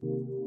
Yes.